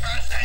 first